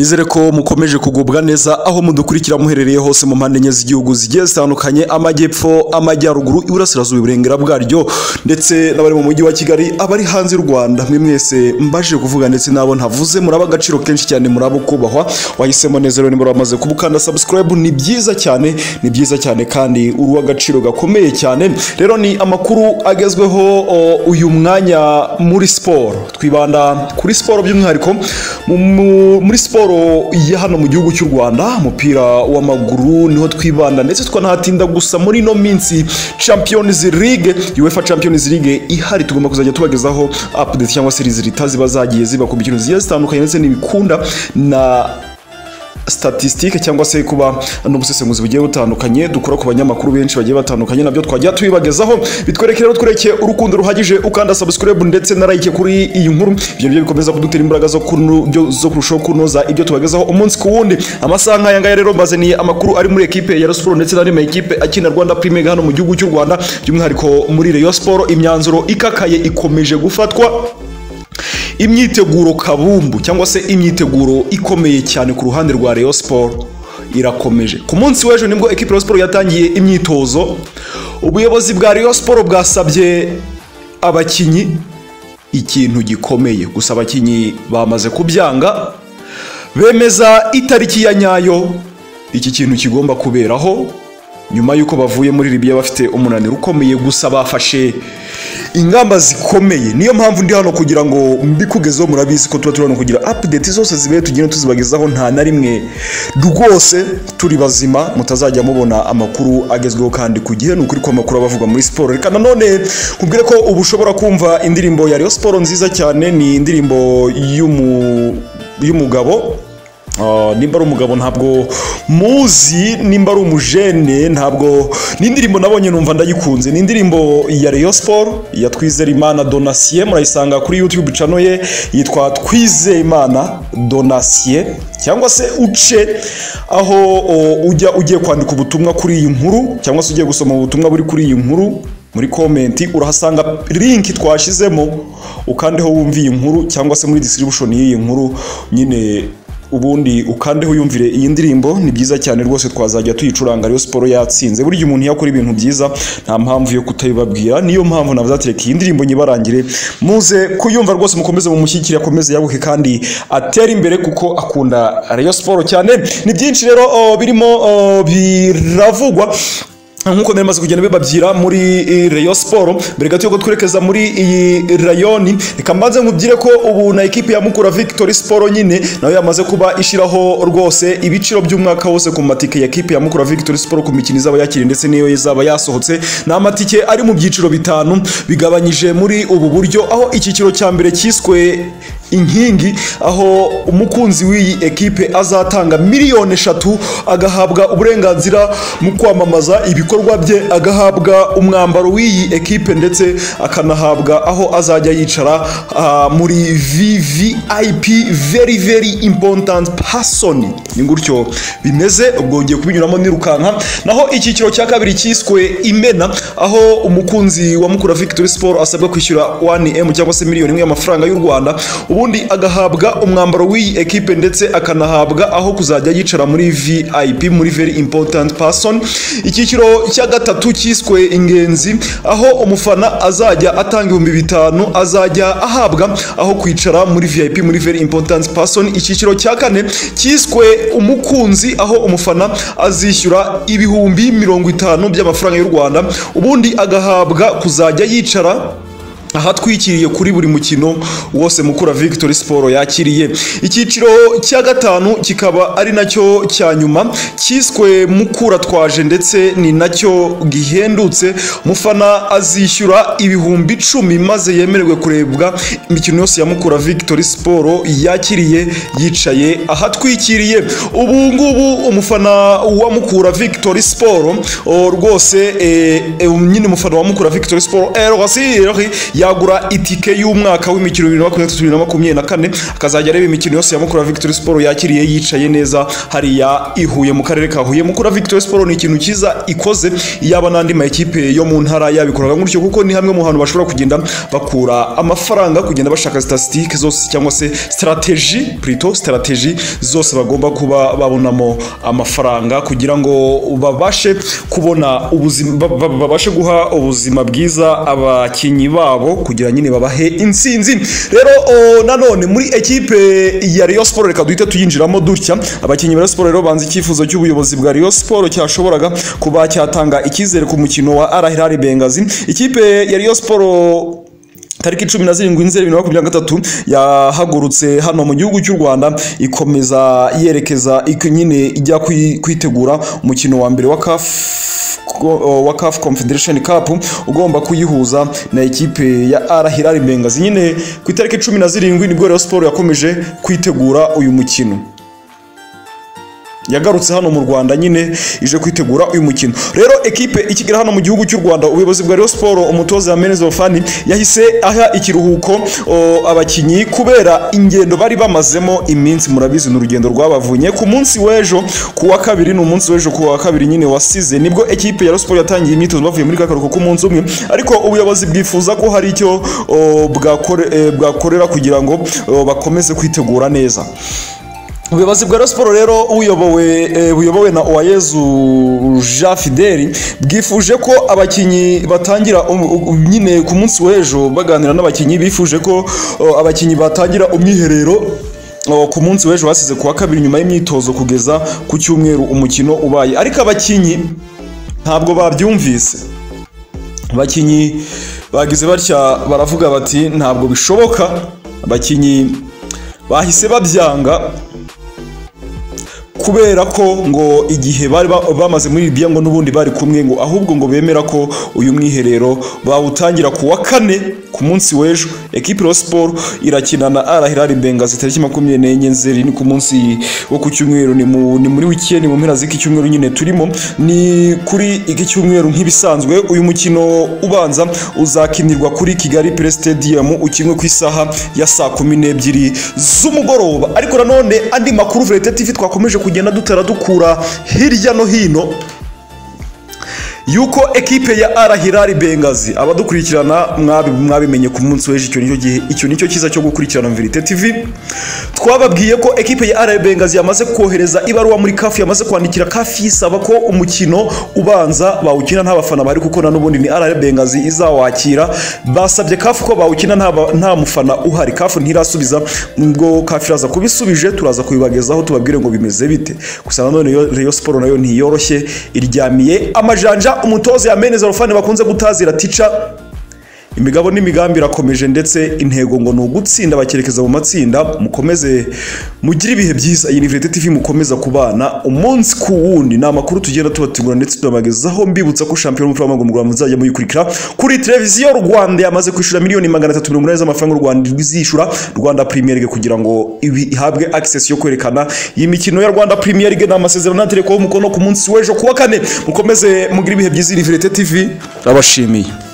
nizere ko mukomeje kugubwa neza aho mudukurikira muherereye hose mu mpande enye z'igihugu zigiye zitandukanye amajyepfo amajyaruguru iburasirazuba iburengera bwaryo ndetse n'abari mu mujyi wa kigali abari hanze y'u rwanda. Mwe mwese mbashije kuvuga ndetse n'abo ntavuze muraba agaciro kenshi cyane muraba kubahwa. Wahisemo neza rero niba wamaze kubukanda subscribe ni byiza cyane ni byiza cyane kandi uri uw'agaciro gakomeye cyane. Rero ni amakuru agezweho uyu mwanya muri siporo twibanda kuri siporo by'umwihariko mu- mu- muri siporo ya hano mu gihugu cy'u rwanda umupira w'amaguru ni ho twibanda ndetse twanahatinda gusa muri ino minsi champions league uefa champions league ihari tugomba kuzajya tubagezaho update cyangwa se rizita ziba zagiye ziba ku mikino zigiye zitandukanye ndetse n'ibikunda na statistique cyangwa se kuba n'ubusesenguzi bugiye butandukanye dukora ku banyamakuru benshi bagiye batandukanye na byo twajya tubibagezaho. Bitwereke rero twereke urukundo ruhagije ukanda subscribe ndetse na like kuri iyi nkuru. Ibyo byo bikomeza kudutera imbaraga zo zo kurushaho kunoza ibyo tubagezaho umunsi ku wundi. Amasaha nk'aya ngaya rero mbazaniye amakuru ari muri ekipe ya Rayon ndetse n'andi ma ekipe akina Rwanda Premier hano mu gihugu cy'u Rwanda. By'umwihariko muri Rayon Sport imyanzuro ikakaye ikomeje gufatwa. Imyiteguro kabumbu cyangwa se imyiteguro ikomeye cyane ku ruhande rwa Rayon Sport irakomeje. Ku munsi w'ejo ni bwo ekipe ya Sport yatangiye imyitozo ubuyobozi bwa Rayon Sport bwasabye abakinnyi ikintu gikomeye. Gusa abakinnyi bamaze kubyanga bemeza itariki ya nyayo iki kintu kigomba kuberaho nyuma y'uko bavuye muri Libya bafite umunaniro ukomeye. Gusa bafashe ingamba zikomeye. Niyo mpamvu ndi hano kugira ngo mbikugezeho murabizi ko tuba turi hano kugira update zose zibaye tugenda tuzibagezaho nta na rimwe. Rwose turi bazima mutazajya mubona amakuru agezweho kandi ku gihe. Ni ukuri ko amakuru aba avugwa muri siporo. Reka nanone kubwire ko ubu ushobora kumva indirimbo ya Rayon Sport nziza cyane. Ni indirimbo y'umu y'umugabo. Nimba ari umugabo ntabwo muzi nimba ari umujene ntabwo ni indirimbo nabonye numva ndayikunze. Ni indirimbo ya Rayon Sport ya Twizerimana Donatien murayisanga kuri YouTube channel ye yitwa Twizerimana Donatien cyangwa se uce aho o, ujya ugiye kwandika ubutumwa kuri iyi nkuru cyangwa se ugiye gusoma ubutumwa buri kuri iyi nkuru muri komenti urahasanga link twashyizemo ukandeho wumva iyi nkuru cyangwa se muri distribution y'iyi nkuru nyine ubundi ukandeho yumvire iyi ndirimbo ni byiza cyane rwose twazajya tuyicuranga Rayon Sport yatsinze. Burya umuntu iyo akora ibintu byiza nta mpamvu yo kutabibabwira. Niyo mpamvu navuze ati reka iyi ndirimbo nyibarangire. Muze kuyumva rwose mukomeze mumushyigikire akomeze yaguke kandi atere imbere kuko akunda Rayon Sport cyane. Ni byinshi rero oh, birimo oh, biravugwa. Nk'uko nari maze kugenda bibabyira muri Rayon Sport mbere gato yuko twerekeza muri iyi rayoni reka mbanze nkubwire ko ubu na ekipi ya Mukura Victory Sport nyine na yo yamaze kuba ishyiraho rwose ibiciro by'umwaka wose ku matike ya ekipi ya Mukura Victory Sport ku mikino izaba yakiriye ndetse n'iyo izaba yasohotse. Ni amatike ari mu byiciro bitanu bigabanyije muri ubu buryo aho icyiciro cya mbere cyiswe inkingi aho umukunzi w'iyi ekipe azatanga miliyoni eshatu agahabwa uburenganzira mu kwamamaza ibikorwa bye agahabwa umwambaro w'iyi ekipe ndetse akanahabwa aho azajya yicara ah, muri VVIP very very important person. Ni gutyo bimeze ubwo ngiye kubinyuramo nirukanka. Naho icyiciro cya kabiri cyiswe imena aho umukunzi wa Mukura Victory Sport asabwa kwishyura 1M cyangwa se miliyoni imwe y'amafaranga y'u Rwanda. Ubundi agahabwa umwambaro w'iyi ekipe ndetse akanahabwa aho kuzajya yicara muri VIP muri very important person. Icyiciro cya gatatu cyiswe ingenzi aho umufana azajya atanga ibihumbi bitanu azajya ahabwa aho kwicara muri VIP muri very important person. Icyiciro cya kane cyiswe umukunzi aho umufana azishyura ibihumbi mirongo itanu by'amafaranga y'u Rwanda. Ubundi agahabwa kuzajya yicara ahatwikiriye kuri buri mukino wose mukura Victory Sport yakiriye. Icyiciro cya gatanu kikaba ari na cyo cya nyuma cyiswe mukura twaje ndetse ni na cyo gihendutse. Umufana azishyura ibihumbi icumi maze yemererwe kurebwa imikino yose ya mukura Victory Sport yakiriye yicaye ahatwikiriye. Ubu ngubu umufana wa mukura Victory Sport rwose eh, eh, nyine umufana wa mukura Victory Sport RC yagura itike y'umwaka w'imikino bibiri na makumyabiri bibiri na makumyabiri na kane akazajya areba imikino yose ya Mukura Victory Sport yakiriye yicaye neza hariya i Huye mu karere ka Huye. Mukura Victory Sport ni ikintu cyiza ikoze yaba n'andi ma ekipe yo mu ntara yabikoraga gutyo kuko ni hamwe mu hantu bashobora kugenda bakura amafaranga kugenda bashaka statistique zose cyangwa se strategy plutôt strategy zose bagomba kuba babonamo amafaranga kugira ngo babashe kubona ubuzima ba- ba- babashe guha ubuzima bwiza abakinnyi babo. Kugira nyine babahe intsinzi rero nanone muri ekipe ya Rayon Sport reka duhite tuyinjiramo dutya. Abakinnyi ba Sport rero banze icyifuzo cy'ubuyobozi bwa Rayon Sport cyashoboraga kuba cyatanga icyizere ku mukino wa Al Hilal Bengazi ikipe ya Rayon Sport tariki cumi na zirindwi nzeri bibiri na makumyabiri na gatatu yahagurutse hano mu gihugu cy'u rwanda ikomeza yerekeza nyine ijya kwi- kwitegura umukino wa mbere wa wa CAF Confederation Cup ugomba kuyihuza na ekipe ya Al Hilal nyine ku itariki cumi na zirindwi ni bwo Rayon Sport yakomeje kwitegura uyu mukino. Yagarutse hano mu Rwanda nyine ije kwitegura uyu mukino. Rero ekipe ikigera hano mu gihugu cy'u Rwanda ubuyobozi bwa Rayon Sport umutoza Menez Ofani yahise aha ikiruhuko o, abakinyi kubera ingendo bari bamazemo iminsi. Murabizi ni urugendo rwabavunye. Ku munsi w'ejo ku wa kabiri ni umunsi w'ejo ku wa kabiri nyine wasize. Nibwo ekipe ya Rayon Sport yatangiye imyitozo bavuye muri kakaruhuko k'umunsi umwe. Ariko ubuyobozi bwifuza ko hari icyo eh, bwakorera kugira ngo bakomeze kwitegura neza. Ubuyobozi bwa Sport rero buyobowe eh, buyobowe na Uwayezu Jean Fidel bwifuje ko abakinyi batangira um- um- nyine ku munsi w'ejo baganira n'abakinyi bifuje ko abakinyi batangira umwiherero ku munsi w'ejo basize ku wa kabiri nyuma y'imyitozo kugeza ku cyumweru umukino ubaye. Ariko abakinyi ntabwo babyumvise. Abakinyi bagize batya baravuga bati ntabwo bishoboka. Abakinyi bahise babyanga. Kubera ko ngo igihe bari ba- bamaze muri Libya ngo n'ubundi bari kumwe ngo ahubwo ngo bemera ko uyu mwiherero bawutangira ku wa kane ku munsi w'ejo. Rayon Sport irakina na Al Hilal Bengazi tariki makumyabiri n'enye nzeri ni ku munsi wo ku cyumweru. Ni, mu, ni muri weekend mu mpera z'iki cyumweru nyine turimo. Ni kuri iki cyumweru nk'ibisanzwe uyu mukino ubanza uzakinirwa kuri Kigali Press Stadium ukinwe ku isaha ya saa kumi n'ebyiri z'umugoroba. Ariko nanone andi makuru Verite twakomeje kugenda dutera dukura hirya no hino. Yuko ekipe ya Al Hilal Bengazi abadukurikirana mwabi- mwabimenye ku munsi w'ejo icyo ni cyo gihe icyo ni cyo cyiza cyo gukurikirana Verite TV twababwiye ko ekipe ya Hilal Bengazi yamaze kohereza ibaruwa muri CAF yamaze kwandikira CAF isaba ko umukino ubanza bawukina nta bafana bari kuko na n'ubundi ni Hilal Bengazi izawakira. Basabye CAF ko bawukina nta mufana uhari. CAF ntirasubiza ngo CAF iraza kubisubije turaza kubibagezaho tubabwire ngo bimeze bite. Gusa nanone yo- Rayon Sport na yo ntiyoroshye iryamiye amajanja umutoza ya Meneza Rufani bakunze gutazira tica imigabo n'imigambi irakomeje ndetse intego ngo ni ugutsinda bakerekeza mu matsinda mukomeze mugire ibihe byiza. Iyi ni Verite TV mukomeza kubana. Umunsi ku wundi ni amakuru tugenda tubategura ndetse tunabagezaho mbibutsa ko shampiyona y'umupira w'amaguru mu Rwanda muzajya muyikurikira kuri televiziyo Rwanda. Yamaze kwishyura miliyoni magana atatu mirongo inani z'amafaranga y'u Rwanda izishyura Rwanda Premier League kugira ngo ihabwe access yo kwerekana iyi mikino ya Rwanda Premier League. Ni amasezerano aterekwaho umukono ku munsi w'ejo ku wa kane. Mukomeze mugire ibihe byiza. Iyi Verite TV abashimiye.